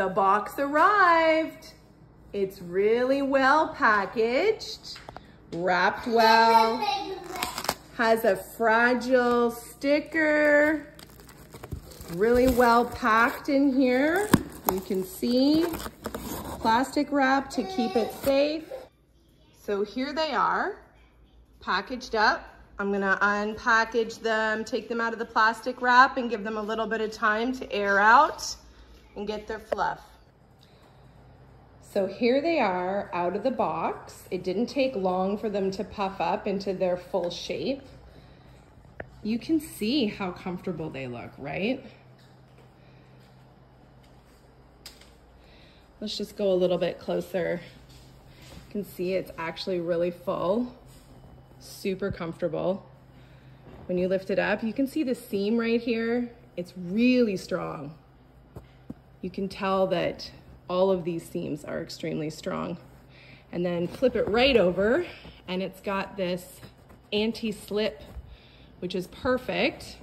The box arrived. It's really well packaged, wrapped well, has a fragile sticker, really well packed in here. You can see plastic wrap to keep it safe. So here they are, packaged up. I'm gonna unpackage them, take them out of the plastic wrap and give them a little bit of time to air out and get their fluff. So here they are out of the box. It didn't take long for them to puff up into their full shape. You can see how comfortable they look, right? Let's just go a little bit closer. You can see it's actually really full, super comfortable. When you lift it up, you can see the seam right here. It's really strong. You can tell that all of these seams are extremely strong. And then flip it right over and it's got this anti-slip, which is perfect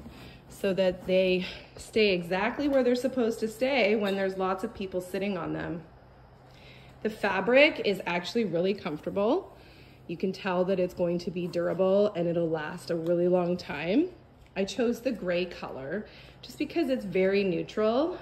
so that they stay exactly where they're supposed to stay when there's lots of people sitting on them. The fabric is actually really comfortable. You can tell that it's going to be durable and it'll last a really long time. I chose the gray color just because it's very neutral